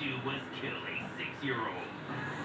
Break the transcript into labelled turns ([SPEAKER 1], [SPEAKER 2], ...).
[SPEAKER 1] do was kill a six-year-old.